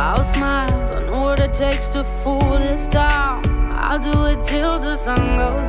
I'll smile, I know what it takes to fool this town. I'll do it till the sun goes